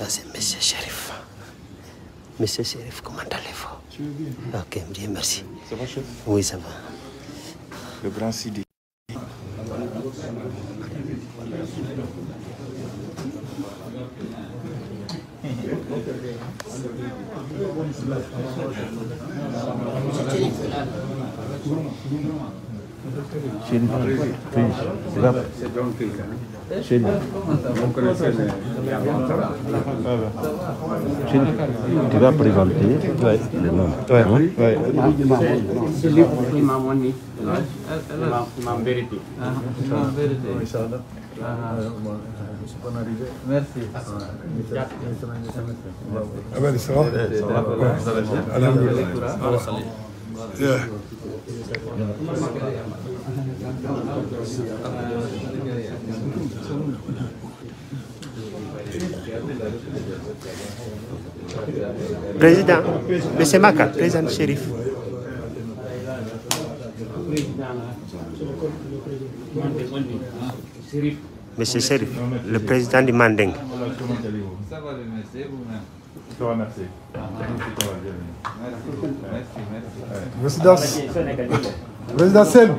Ça, c'est Monsieur Shérif. Monsieur Shérif, comment allez-vous Tu veux bien Ok, bien, merci. Ça va, chef? Oui, ça va. Le grand Sidi. Chine, please, sit up. Chine. Chine, tu vas présenter le nom. hein? Merci. Abel, ça va Alhamdulillah. Président, Monsieur Maka, président Shérif. Monsieur Shérif, le président du Mandeng. Ça va, merci. Vous-même. Je te remercie. Merci, merci. Présidence. Présidentielle.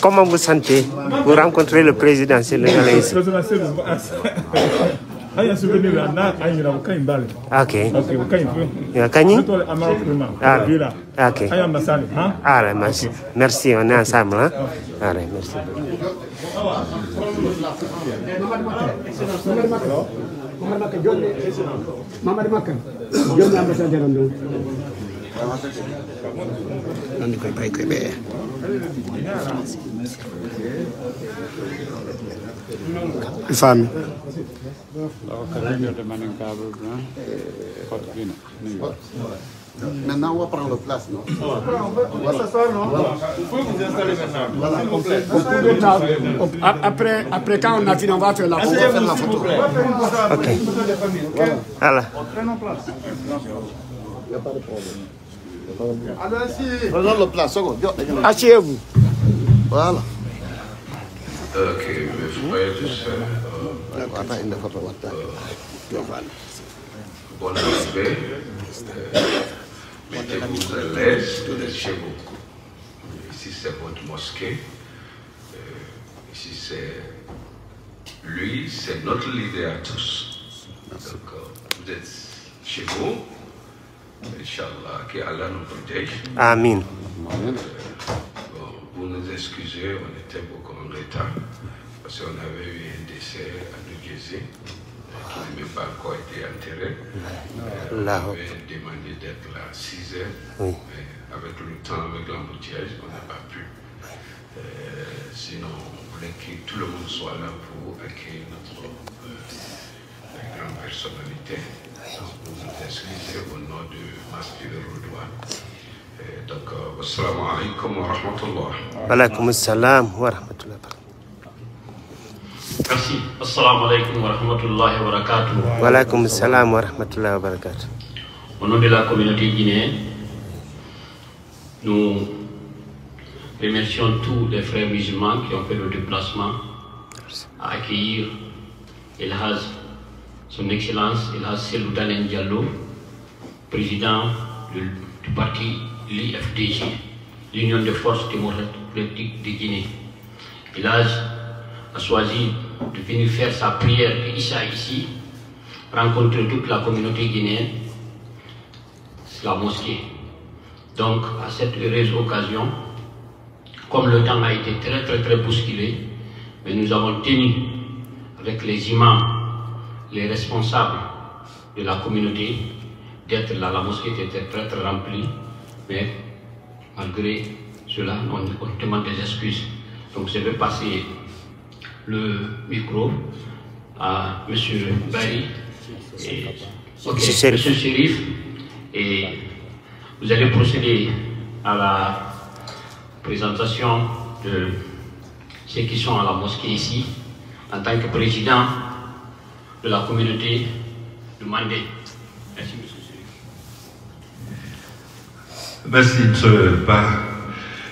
Comment vous sentez Vous rencontrez le président sénégalais. Haya souvenir là, na ayira ukai mbali. Ok. Ok, ukai mbali. Ya Kanyi Toi, amara kuma. Ah. Bila. Ok. Haya masali, hein? Ah, merci. Merci, on est ensemble. Hein? Allez, merci. Mamadi Makka joni ambassadeur on ɗon Nandi koy bay koy be. Fami Maintenant, on va prendre la place, non? Après après quand on a fini on va faire la on va faire la photo Ok. Voilà. La place, Voilà. Mes frères et sœurs, D'accord, attends, une photo. Attends. Yo, voilà. bon. Euh, Mettez-vous à l'aise, chez vous. Ici, c'est votre mosquée. Ici, c'est lui, c'est notre leader à tous. Donc, vous êtes chez vous. Inch'Allah, que Allah nous protège. Amin. On était beaucoup en retard parce qu'on avait eu un décès à New Jersey euh, qui n'a même pas encore été enterré. Euh, on avait demandé d'être là à 6 heures, Oui. mais avec le temps, avec l'embouteillage, on n'a pas pu. Euh, sinon, on voulait que tout le monde soit là pour accueillir notre euh, grande personnalité. Vous nous excusez au nom de Masjid Roudoua. Euh, Donc, euh, assalamu alaikum wa rahmatullah. Wa barakatuh. Merci. Assalamu alaikum wa rahmatullahi wa barakatuh. Wa alaikum salam wa rahmatullahi wa barakatuh. Au nom de la communauté guinéenne, nous remercions tous les frères musulmans qui ont fait le déplacement à accueillir Elhaz, son Excellence Elhaz Selou Dalen Diallo, président du, du parti l'IFDG, l'Union des forces démocratiques de Guinée. Elhaz a choisi de venir faire sa prière de Issa ici, rencontrer toute la communauté guinéenne la mosquée. Donc, à cette heureuse occasion, comme le temps a été très très très bousculé, mais nous avons tenu avec les imams, les responsables de la communauté, d'être là. La mosquée était très très remplie, mais malgré cela, on, on demande des excuses. Donc, je vais passer le micro à M. Barry et. Monsieur Chérif et Vous allez procéder à la présentation de ceux qui sont à la mosquée ici en tant que président de la communauté de Mandé. Merci, monsieur Sérif. Merci, M. Ba.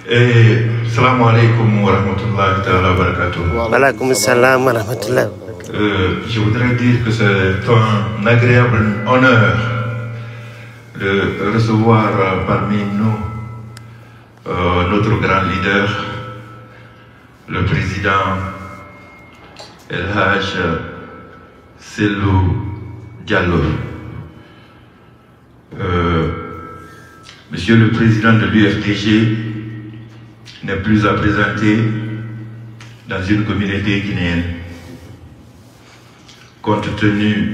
Et salam alaikum wa rahmatullahi wa barakatuh. Walaikum salam wa rahmatullah. Euh, je voudrais dire que c'est un agréable honneur de recevoir parmi nous euh, notre grand leader, le président El Haj Selou Diallo. Euh, Monsieur le président de l'UFDG n'est plus à présenter dans une communauté guinéenne. Compte tenu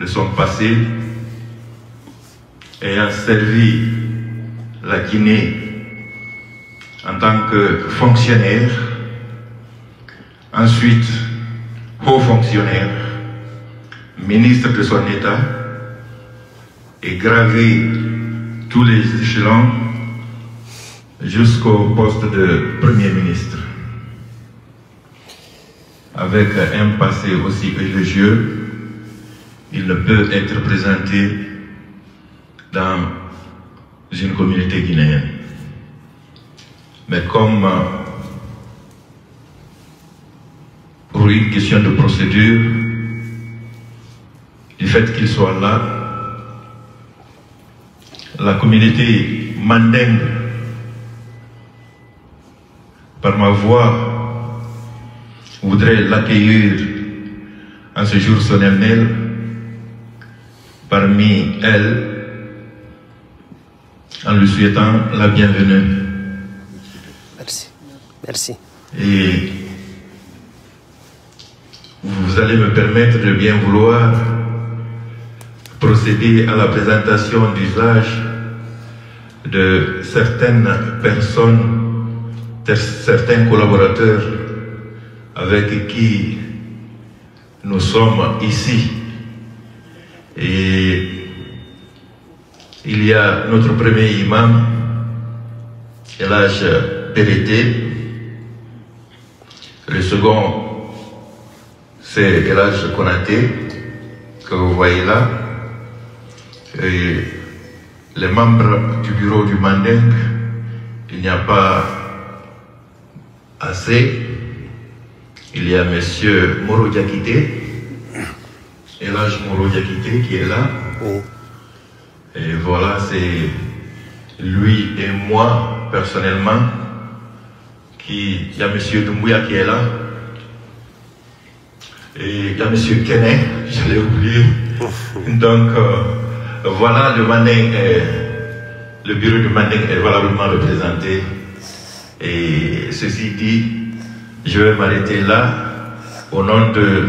de son passé, ayant servi la Guinée en tant que fonctionnaire, ensuite haut fonctionnaire, ministre de son État, et gravé tous les échelons jusqu'au poste de Premier ministre. Avec un passé aussi élogieux, il ne peut être présenté dans une communauté guinéenne. Mais comme euh, pour une question de procédure, du fait qu'il soit là, la communauté mandingue, par ma voix, voudrait l'accueillir en ce jour solennel parmi elles en lui souhaitant la bienvenue. Merci. Merci. Et vous allez me permettre de bien vouloir procéder à la présentation d'usage de certaines personnes, de certains collaborateurs avec qui nous sommes ici. Et il y a notre premier imam, Elage Pérété. Le second, c'est Elage Konaté, que vous voyez là. Les membres du bureau du Manding, il n'y a pas assez. Il y a M. Moro Diakité, Elage Moro Diakité qui est là. Oui. Et voilà, c'est lui et moi, personnellement, qui, il y a M. Doumbouya qui est là. Et il y a M. Kené, je l'ai oublié. Donc, euh, voilà, le Manding est- le bureau du Manding est valablement représenté. Et ceci dit, je vais m'arrêter là au nom de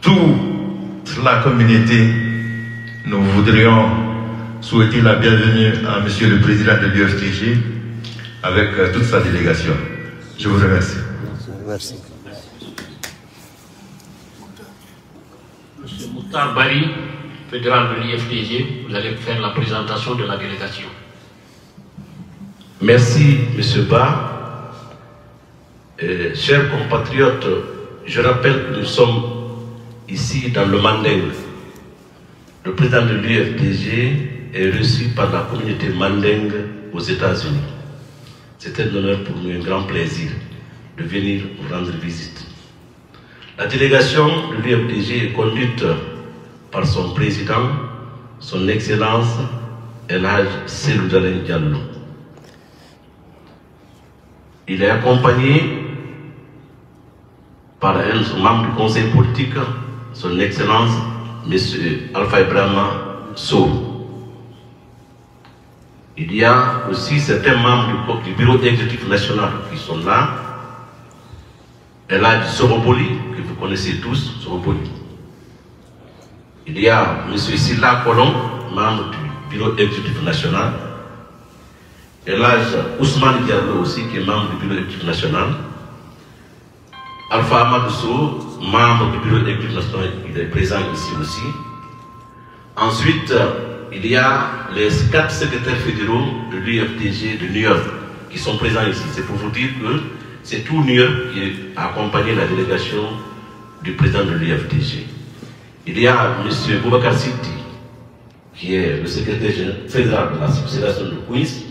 toute la communauté. Nous voudrions souhaiter la bienvenue à Monsieur le Président de l'UFTG avec euh, toute sa délégation. Je vous remercie. Merci. Monsieur Mouktar Bari, fédéral de l'IFDG, vous allez faire la présentation de la délégation. Merci, Monsieur Ba. Euh, chers compatriotes, je rappelle que nous sommes ici dans le Manding. Le président de l'UFDG est reçu par la communauté Manding aux États-Unis. C'est un honneur pour nous, un grand plaisir de venir vous rendre visite. La délégation de l'UFDG est conduite par son président, son Excellence Elhaj Selou Dalen Diallo. Il est accompagné par un membre du conseil politique, son Excellence M. Alpha Ibrahima Sow. Il y a aussi certains membres du, bureau exécutif national qui sont là. Du Soroboli, que vous connaissez tous, Soroboli. Il y a M. Silla Colomb, membre du bureau exécutif national. Et là, Ousmane Diallo aussi, qui est membre du bureau exécutif national. Alpha Amadou Sow, membre du bureau exécutif national, il est présent ici aussi. Ensuite, il y a les quatre secrétaires fédéraux de l'UFDG de New York qui sont présents ici. C'est pour vous dire que c'est tout New York qui a accompagné la délégation du président de l'UFDG. Il y a M. Boubacar Sidi, qui est le secrétaire fédéral de l'association de Queens.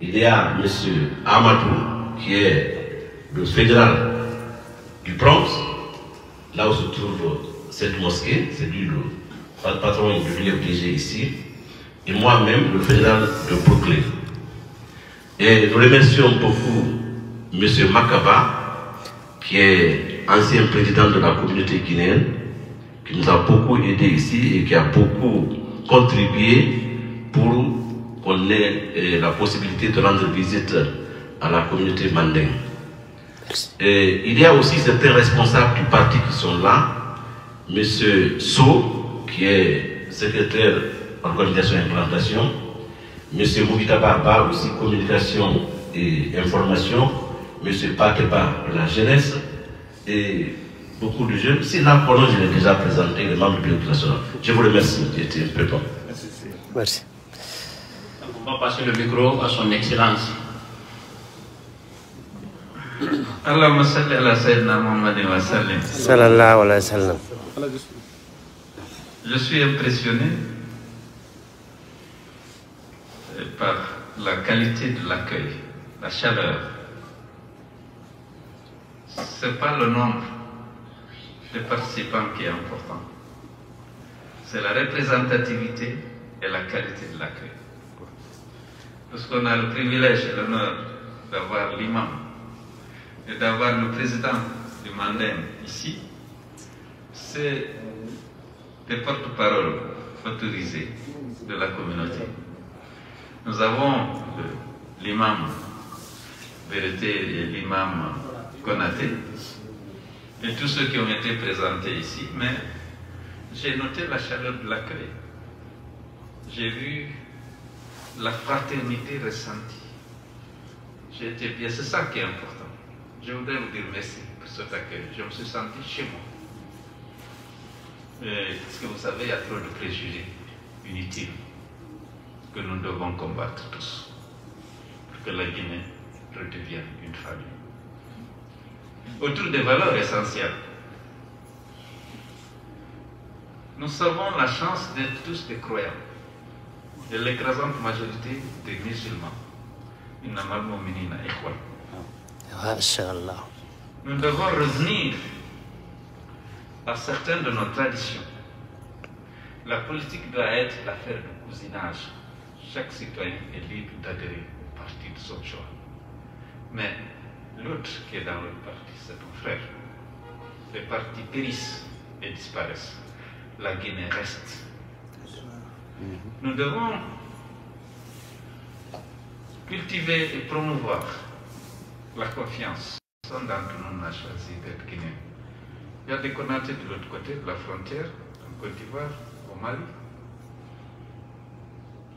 Il y a M. Amadou, qui est le fédéral du Bronx, là où se trouve cette mosquée, c'est lui le patron de l'UFDG ici, et moi-même, le fédéral de Brooklyn. Et nous remercions beaucoup M. Makaba, qui est ancien président de la communauté guinéenne, qui nous a beaucoup aidé ici et qui a beaucoup contribué pour qu'on ait la possibilité de rendre visite à la communauté mandingue. Et il y a aussi certains responsables du parti qui sont là. Monsieur So, qui est secrétaire organisation et implantation. Monsieur Moubita Barba, aussi communication et information. Monsieur Pakeba, la jeunesse. Et beaucoup de jeunes. Si là, pendant, je l'ai déjà présenté, les membres du bureau national. Je vous remercie. J'étais un peu long. Merci. On va passer le micro à son excellence. اللهم صل على سيدنا محمد وسلم Sallallahu alayhi wa sallam. Je suis impressionné euh, par la qualité de l'accueil, la chaleur. Ce n'est pas le nombre de participants qui est important. C'est la représentativité et la qualité de l'accueil. Parce qu'on a le privilège et l'honneur d'avoir l'imam et d'avoir le président du Mandem ici, c'est des porte-paroles autorisés de la communauté. Nous avons le- l'imam Vérité et l'imam Konaté et tous ceux qui ont été présentés ici, mais j'ai noté la chaleur de l'accueil. J'ai vu la fraternité ressentie. J'ai été bien, c'est ça qui est important. Je voudrais vous dire merci pour cet accueil. Je me suis senti chez moi. Euh, Parce que vous savez, il y a trop de préjugés inutiles que nous devons combattre tous pour que la Guinée redevienne une famille. Autour des valeurs essentielles. Nous avons la chance d'être tous des croyants, de l'écrasante majorité des musulmans. Masha'Allah. Nous devons revenir à certaines de nos traditions. La politique doit être l'affaire du cousinage. Chaque citoyen est libre d'adhérer au parti de son choix. Mais l'autre qui est dans le parti, c'est ton frère. Les partis périssent et disparaissent. La Guinée reste. Nous devons cultiver et promouvoir la confiance. Personne d'entre nous n'a choisi d'être Guinéen. Il y a des Konatés de l'autre côté de la frontière, en Côte d'Ivoire, au Mali.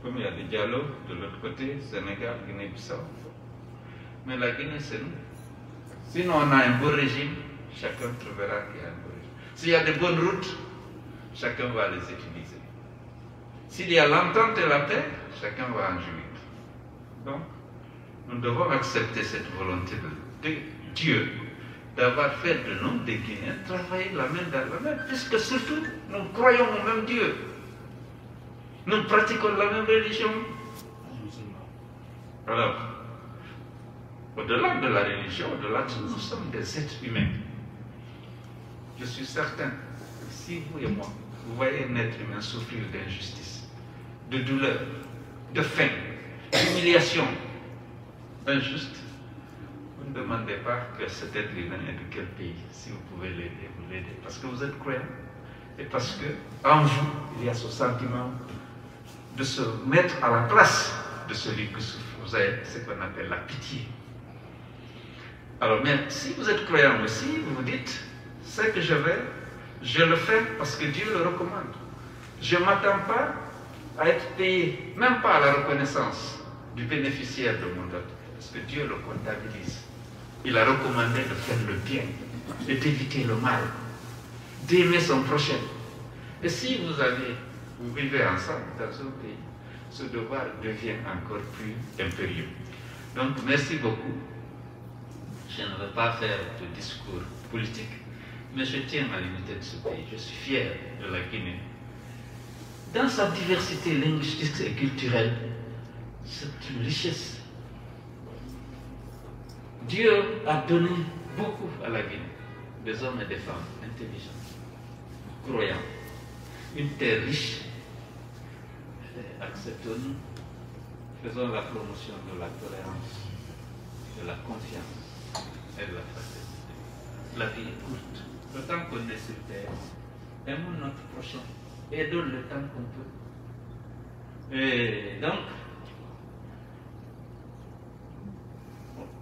Comme il y a des Diallo de l'autre côté, Sénégal, Guinée-Bissau. Mais la Guinée, c'est nous. Sinon, on a un beau régime, chacun trouvera qu'il y a un beau régime. S'il y a des bonnes routes, chacun va les utiliser. S'il y a l'entente et la paix, chacun va en jouir. Donc, nous devons accepter cette volonté de, de Dieu d'avoir fait de nous des Guinéens travailler la main dans la main, puisque surtout nous croyons au même Dieu. Nous pratiquons la même religion. Alors, au-delà de la religion, au-delà de nous sommes des êtres humains. Je suis certain que si vous et moi, vous voyez un être humain souffrir d'injustice, de douleur, de faim, d'humiliation, injuste, vous ne demandez pas que cet être humain est de quel pays. Si vous pouvez l'aider, vous l'aidez. Parce que vous êtes croyant. Et parce que en vous, il y a ce sentiment de se mettre à la place de celui qui souffre. Vous avez ce qu'on appelle la pitié. Alors, mais si vous êtes croyant aussi, vous vous dites, ce que je vais, je le fais parce que Dieu le recommande. Je ne m'attends pas à être payé, même pas à la reconnaissance du bénéficiaire de mon dot, parce que Dieu le comptabilise. Il a recommandé de faire le bien, et d'éviter le mal, d'aimer son prochain. Et si vous avez Vous vivez ensemble dans un pays. Ce devoir devient encore plus impérieux. Donc, merci beaucoup. Je ne veux pas faire de discours politique, mais je tiens à l'unité de ce pays. Je suis fier de la Guinée. Dans sa diversité linguistique et culturelle, c'est une richesse. Dieu a donné beaucoup à la Guinée, des hommes et des femmes intelligents, croyants, une terre riche. Acceptons-nous, faisons la promotion de la tolérance, de la confiance la vie est courte. Le temps qu'on est sur terre, aimons notre prochain, aidons le temps qu'on peut. Et donc,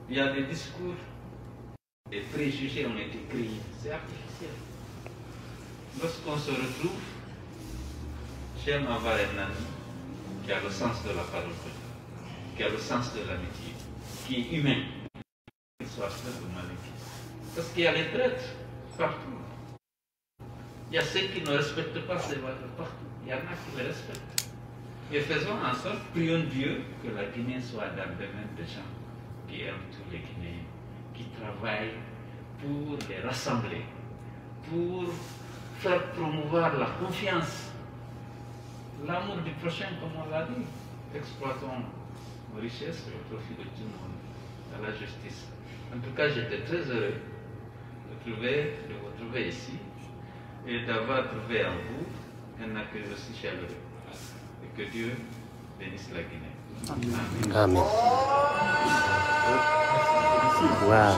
il y a des discours, des préjugés ont été créés. C'est artificiel. Lorsqu'on se retrouve, j'aime avoir un ami qui a le sens de la parole, qui a le sens de l'amitié, qui est humain, Parce qu'il y a les traîtres partout. Il y a ceux qui ne respectent pas ces valeurs partout. Il y en a qui les respectent. Et faisons en sorte, prions Dieu que la Guinée soit dans les mains de gens qui aiment tous les Guinéens, qui travaillent pour les rassembler, pour faire promouvoir la confiance, l'amour du prochain, comme on l'a dit. Exploitons nos richesses au profit de tout le monde, à la justice. En tout cas, j'étais très heureux de, trouver, de vous trouver ici et d'avoir trouvé en vous un accueil aussi chaleureux. Et que Dieu bénisse la Guinée. Amen. Wow.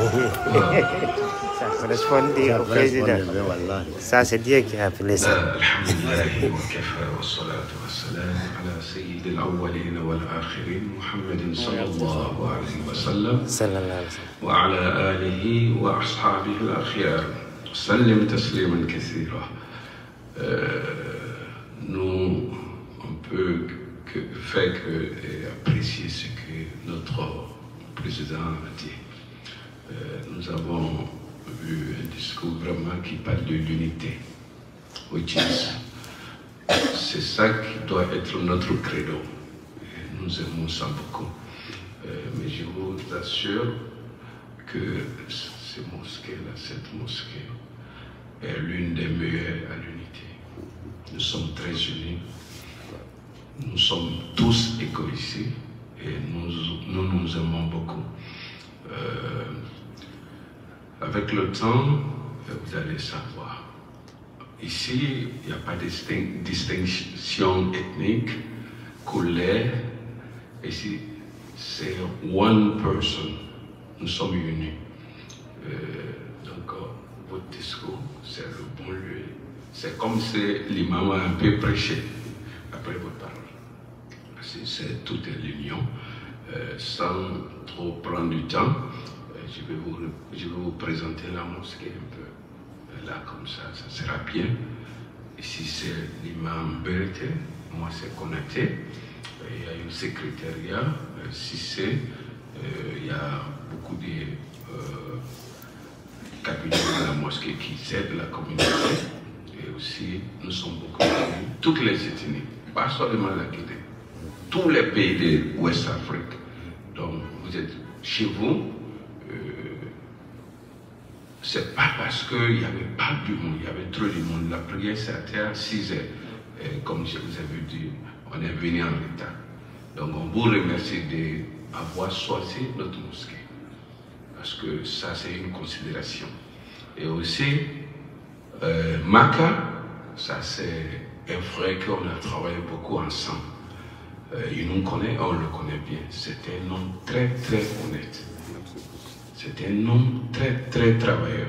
A appelé ça. الحمد لله وكفى والصلاة والسلام على سيد الأولين والآخرين محمد صلى الله عليه وسلم صلى الله عليه وسلم. وعلى آله وأصحابه الأخيار سلم تسليما كثيرا Euh, nous on peut que, faire que et apprécier ce que notre président a dit. Euh, nous avons vu un discours vraiment qui parle de l'unité, c'est ça qui doit être notre credo. Nous aimons ça beaucoup. Euh, mais je vous assure que ces mosquées-là, cette mosquée, est l'une des meilleures à l'unité. Nous sommes très unis. Nous sommes tous égoïstes et nous nous, nous aimons beaucoup. Euh, avec le temps, vous allez savoir. Ici, il n'y a pas de distin- distinction ethnique, couleur. Ici, c'est one person. Nous sommes unis. Euh, donc, euh, votre discours, c'est le bon lieu. C'est comme si l'imam a un peu prêché après votre parole. C'est toute l'union. Euh, sans trop prendre du temps, je, vais vous, présenter la mosquée un peu. Là, comme ça, ça sera bien. Ici, c'est l'imam Berté. Moi, c'est Konaté. Il y a un secrétariat, euh, Cissé. Euh, Il y a beaucoup de euh, cabinets de la mosquée qui aident la communauté. Et aussi, nous sommes beaucoup toutes les ethnies, pas seulement la Guinée, tous les pays de West Afrique. Donc, vous êtes chez vous, c'est pas parce qu'il n'y avait pas du monde, il y avait trop de monde. La prière s'arrêtait à 6 heures. Comme je vous avais dit, on est venu en retard. Donc, on vous remercie d'avoir choisi notre mosquée. Parce que ça, c'est une considération. Et aussi, euh, Maka, ça, c'est un frère qu'on a travaillé beaucoup ensemble. Euh, il nous connaît, on le connaît bien. C'est un homme très, très honnête. C'est un homme très, très travailleur.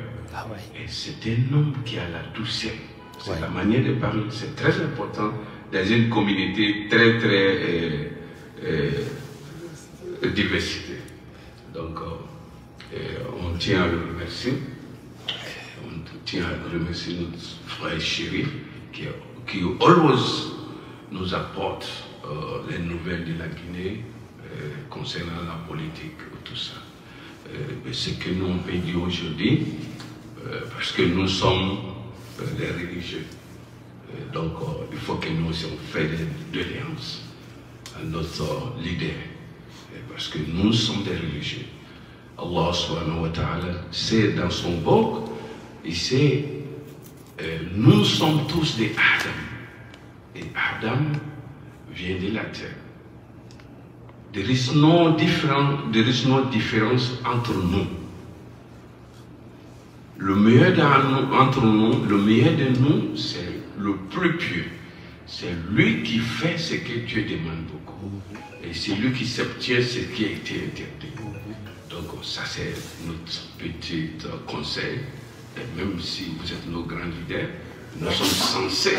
Et c'est un homme qui a la douceur. C'est la manière de parler. C'est très important dans une communauté très, très euh, euh, diversité. Donc, euh, euh, on tient à le remercier. On tient à remercier notre frère chéri qui, qui always nous apporte les nouvelles de la Guinée concernant la politique et tout ça. Euh, ce que nous on peut dire aujourd'hui, euh, parce que nous sommes euh, des religieux. Donc, il faut que nous aussi on fait des doléances à notre leader, parce que nous sommes des religieux. Allah subhanahu wa ta'ala, c'est dans son book, il sait, nous sommes tous des Adam. Et Adam vient de la terre. There is no different, there is no difference entre nous. Le meilleur de nous, c'est le plus pieux. C'est lui qui fait ce que Dieu demande beaucoup. Et c'est lui qui s'obtient ce qui a été interdit. Donc ça c'est notre petit euh, conseil. Et même si vous êtes nos grands leaders, nous sommes censés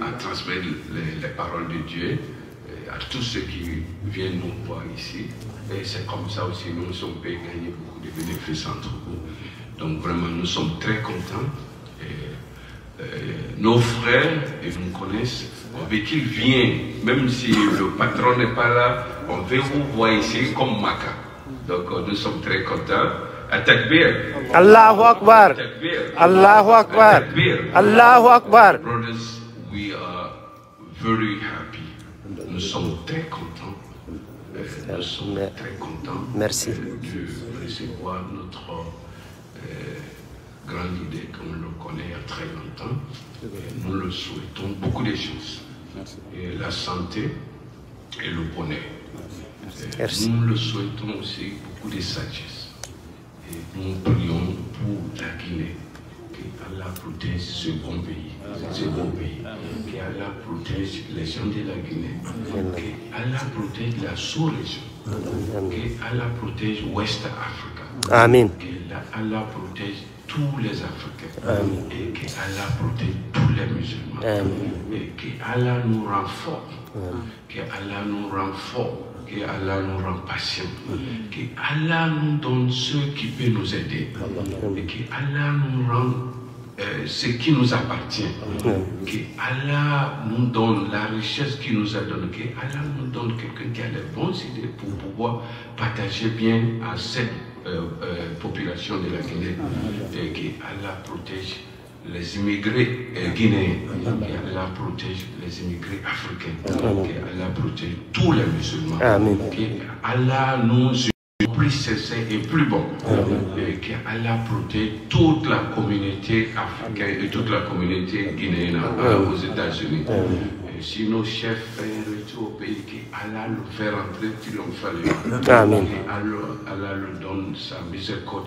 à transmettre les, les paroles de Dieu à tous ceux qui viennent nous voir ici. Et c'est comme ça aussi nous sommes peut gagner beaucoup de bénéfices entre vous. Donc vraiment nous sommes très contents. Et, euh, nos frères, ils nous connaissent, on veut qu'ils viennent, même si le patron n'est pas là, on veut vous voir ici comme Maka. Donc euh, nous sommes très contents. Akbar. Takbir. Allahu Akbar. Takbir. Allahu Akbar. Brothers, we are very happy. Nous sommes très contents. Euh, nous sommes très contents Merci. euh, de recevoir notre euh, grand leader comme on le connaît il y a très longtemps. Et nous le souhaitons beaucoup de choses. Et la santé et le bonheur. Et Merci. Nous le souhaitons aussi beaucoup de sagesse. Et nous prions pour la Guinée. Que Allah protège ce bon pays, ce beau pays. Que Allah protège les gens de la Guinée. Que Allah protège la sous-région. Que Allah protège West Africa. Amen. Que la- Allah protège tous les Africains. Amen. Et que Allah protège tous les musulmans. Amen. Et que Allah nous rend forts. Que Allah nous rend forts. Que Allah nous rend patients. Que Allah nous donne ce qui peut nous aider. Et que Allah nous rend euh, ce qui nous appartient. Que Allah nous donne la richesse qu'il nous a donnée. Que Allah nous donne quelqu'un qui a les bonnes idées pour pouvoir partager bien à cette euh, euh, population de la Guinée. Et que Allah protège les immigrés euh, guinéens. Que Allah protège les immigrés africains. Que Allah protège tous les musulmans. Amen. Que Allah nous plus sincère et plus bon. Et que Allah protège toute la communauté africaine et toute la communauté guinéenne euh, aux États-Unis. Si nos chefs frères au pays, que Allah le fait rentrer triomphalement. Amen. Que Allah, Allah le donne sa miséricorde.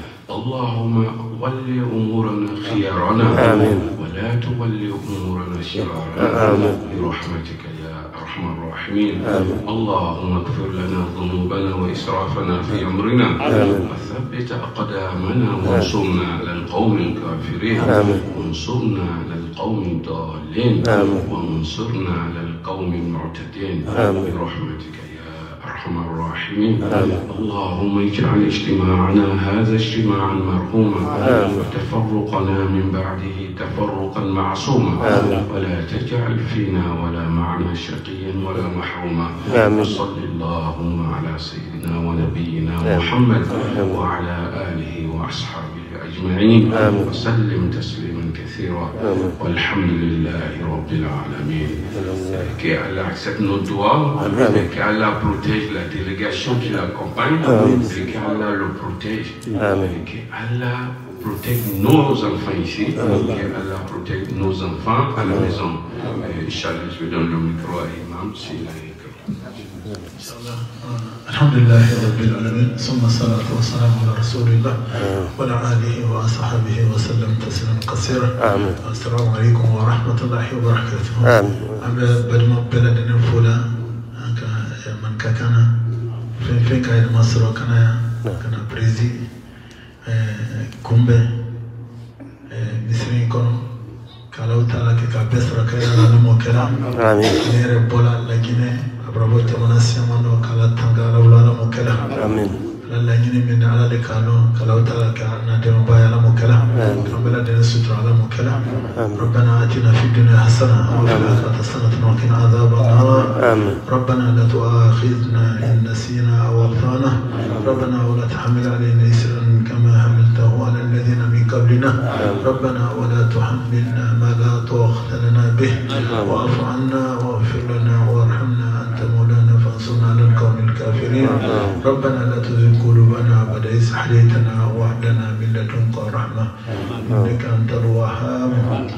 اللهم ول أمورنا خيارنا آمين. ولا تول أمورنا شرارنا آمين. برحمتك يا أرحم الراحمين اللهم اغفر لنا ذنوبنا وإسرافنا في أمرنا وثبت أقدامنا وانصرنا على القوم الكافرين آمين. وانصرنا على القوم الضالين آمين. وانصرنا على القوم المعتدين آمين. برحمتك يا ارحم الراحمين اللهم اجعل اجتماعنا هذا اجتماعا مرحوما. وتفرقنا من بعده تفرقا معصوما. ولا تجعل فينا ولا معنا شقيا ولا محروما. وصل اللهم على سيدنا ونبينا محمد وعلى آله وأصحابه أجمعين. وسلم تسليما كثيرا. والحمد لله رب العالمين. كي على اكسبت نو دوا امين كي على بروتيج لا ديليغاسيون كي لا كومباني امين كي على لو بروتيج كي على protège. Nos enfants ici, que Allah protège nos enfants à la maison. Inch'Allah, je vais donner le micro à آه، آه، الحمد لله رب العالمين. ثم الصلاة والسلام على رسول الله. وعلى آله وصحبه وسلم تسليما كثيرا. آمين. السلام عليكم ورحمة الله وبركاته. آمين. اما بعد ما بلدنا فولا آه، من كان في فين كاين مصر وكان نعم. كان بريزي كومبي misiri كون kɔnɔ k'alaw ta la kɛ ka bɛɛ نير بولا لكنة dɔ kala tanga ala ربنا آتنا في الدنيا حسنة وفي حسنة وقنا عذاب النار. ربنا لا تؤاخذنا إن نسينا أو أخطأنا ربنا ولا تحمل علينا كما حملته على الذين من قبلنا ربنا ولا تحملنا ما لا طاقة لنا به واعف عنا واغفر لنا الكافرين ربنا لا تزغ قلوبنا بعد إذ هديتنا وهب لنا من لدنك رحمة. إنك أنت الوهاب.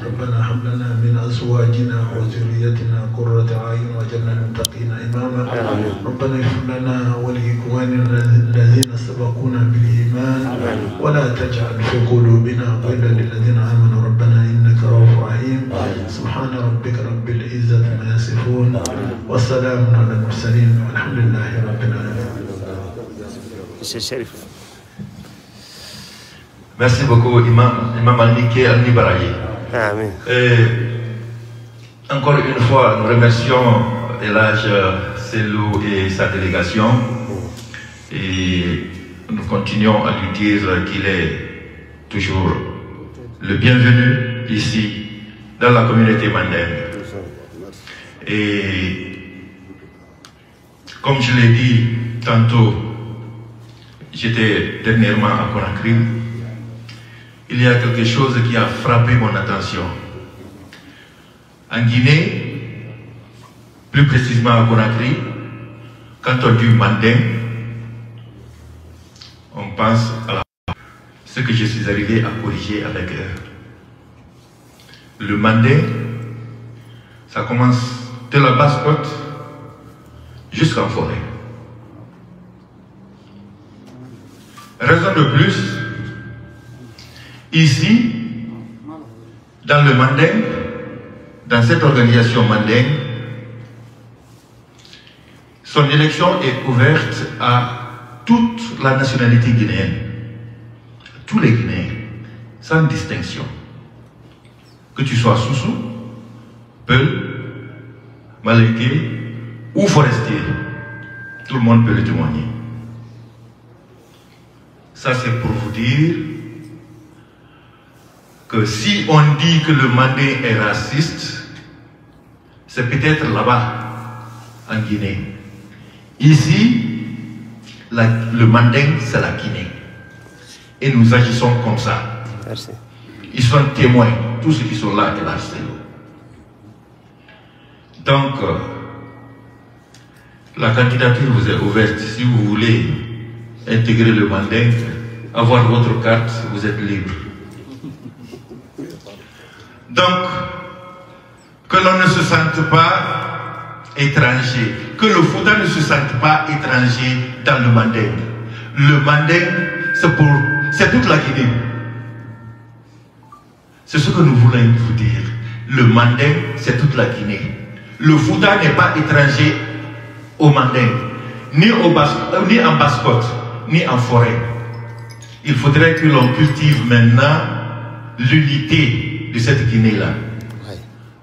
ربنا هب لنا من أزواجنا وذريتنا قرة أعين واجعلنا للمتقين إماما. ربنا اغفر لنا ولإخواننا الذين سبقونا بالإيمان. ولا تجعل في قلوبنا غلا للذين آمنوا. ربنا إنك رؤوف رحيم. سبحان ربك رب العزة ما يصفون. والسلام على المرسلين والحمد لله رب العالمين Sherif. Merci beaucoup, Imam, Imam Al-Nike Al-Nibaraye. Et encore une fois, nous remercions Elage Selou et sa délégation. Et nous continuons à lui dire qu'il est toujours le bienvenu ici, dans la communauté mandingue. Et comme je l'ai dit tantôt, j'étais dernièrement à Conakry. Il y a quelque chose qui a frappé mon attention. En Guinée, plus précisément à Conakry, quand on dit mandin, on pense à la... ce que je suis arrivé à corriger avec eux. Le mandin, ça commence de la basse côte jusqu'en forêt. Raison de plus, ici, dans le Manding, dans cette organisation Manding, son élection est ouverte à toute la nationalité guinéenne, tous les Guinéens, sans distinction. Que tu sois Soussou, Peul, Maléké ou forestier, tout le monde peut le témoigner. Ça, c'est pour vous dire que si on dit que le Mandé est raciste, c'est peut-être là-bas, en Guinée. Ici, la- le Manding, c'est la Guinée. Et nous agissons comme ça. Merci. Ils sont témoins, tous ceux qui sont là eux. Donc, euh, la candidature vous est ouverte. Si vous voulez intégrer le Manding, avoir votre carte, vous êtes libre. Donc, que l'on ne se sente pas étranger, que le Fouta ne se sente pas étranger dans le Manding. Le Manding, c'est pour, c'est toute la Guinée. C'est ce que nous voulons vous dire. Le Manding, c'est toute la Guinée. Le Fouta n'est pas étranger au Manding, ni, euh, ni en basse-côte, ni en forêt. Il faudrait que l'on cultive maintenant l'unité de cette Guinée-là.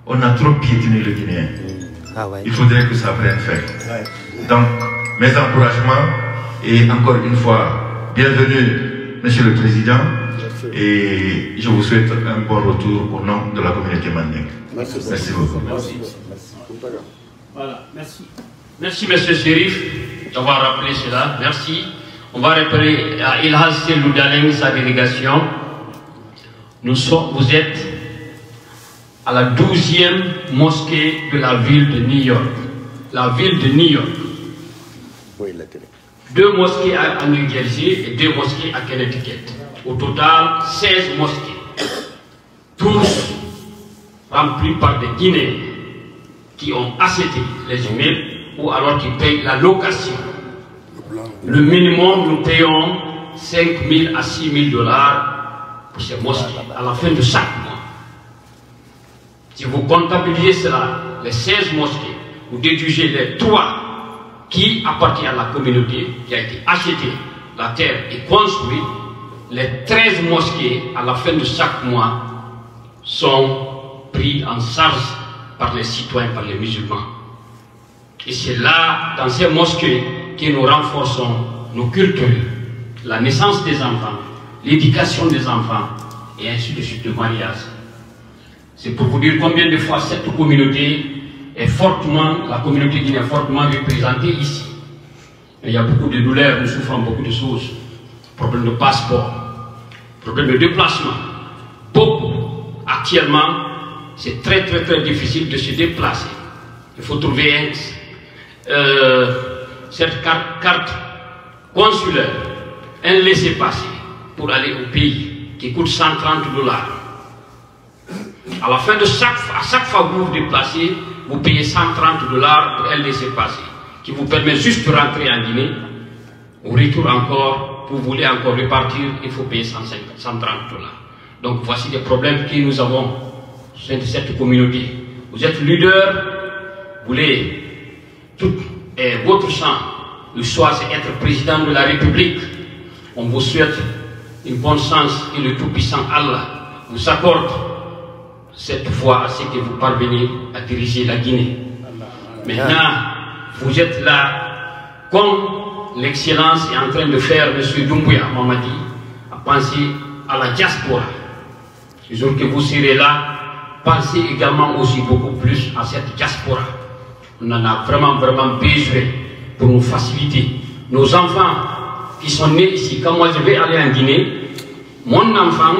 On a trop piétiné le Guinéen. Ah ouais. Il faudrait que ça prenne fin. Donc, mes encouragements et encore une fois, bienvenue, Monsieur le Président. Et je vous souhaite un bon retour au nom de la communauté mandingue. Merci beaucoup. Voilà, merci. Merci, monsieur Sérif, d'avoir rappelé cela. Merci. On va rappeler à Ilhaz Seloudaleng, sa délégation. Nous sommes, vous êtes à la douzième mosquée de la ville de New York. La ville de New York. Deux mosquées à, à New Jersey et deux mosquées à Connecticut. Au total, 16 mosquées. Tous remplis par des Guinéens qui ont acheté les immeubles ou alors qui payent la location. Le minimum, nous payons 5 000 à 6 000 dollars pour ces mosquées à la fin de chaque mois. Si vous comptabilisez cela, les 16 mosquées, vous déduisez les 3 qui appartiennent à la communauté, qui a été acheté, la terre est construite, les 13 mosquées, à la fin de chaque mois, sont pris en charge par les citoyens, par les musulmans. Et c'est là, dans ces mosquées, nous renforçons nos cultures, la naissance des enfants, l'éducation des enfants, et ainsi de suite, le mariage. C'est pour vous dire combien de fois cette communauté est fortement, la communauté guinéenne est fortement représentée ici. Il y a beaucoup de douleurs, nous souffrons beaucoup de choses. Problème de passeport, problème de déplacement. Beaucoup, actuellement, c'est très très très difficile de se déplacer. Il faut trouver un, euh, cette carte, consulaire, un laissez-passer pour aller au pays qui coûte 130 dollars. À la fin de chaque, à chaque fois que vous vous déplacez, vous payez 130 dollars pour un laissez-passer qui vous permet juste de rentrer en Guinée. Au retour encore, vous voulez encore repartir, il faut payer 150, 130 dollars. Donc voici des problèmes que nous avons de cette communauté. Vous êtes leader, vous voulez tout votre champ, le choix c'est être président de la République. On vous souhaite une bonne chance et le Tout-Puissant Allah vous accorde cette voie à ce que vous parvenez à diriger la Guinée. Maintenant, vous êtes là comme l'excellence est en train de faire M. Doumbouya Mamadi, à penser à la diaspora. Le jour que vous serez là, pensez également aussi beaucoup plus à cette diaspora. On en a vraiment, vraiment besoin pour nous faciliter. Nos enfants qui sont nés ici, quand moi je vais aller en Guinée, mon enfant,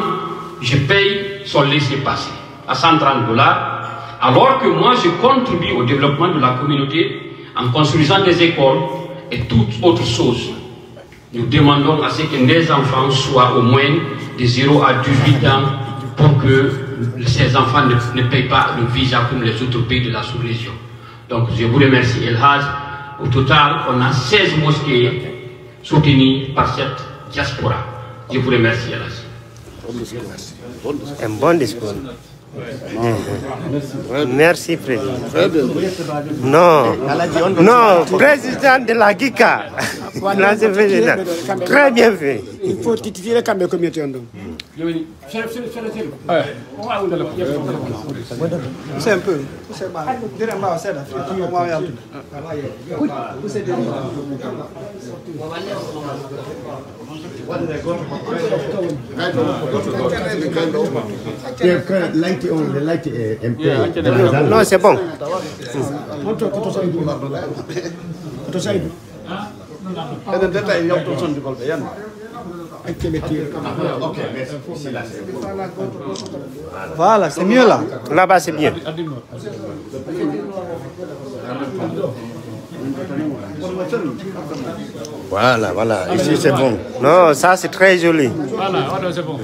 je paye son laissez-passer à 130 dollars, alors que moi je contribue au développement de la communauté en construisant des écoles et toutes autres choses. Nous demandons à ce que les enfants soient au moins de 0 à 18 ans pour que ces enfants ne, ne payent pas le visa comme les autres pays de la sous-région. Donc je vous remercie El Hajj. Au total, on a 16 mosquées soutenues par cette diaspora. Je vous remercie El discours. Merci, président. Non, non, président de la GICA. Très bien fait. Il faut titiller quand même communauté. C'est un peu. C'est On. Light on, the light uh, MP. Non, c'est bon. Voilà, c'est mieux là. Là-bas, c'est bien. Voilà, voilà. Ici, c'est bon. Non, ça, c'est très joli. Voilà, voilà, c'est bon.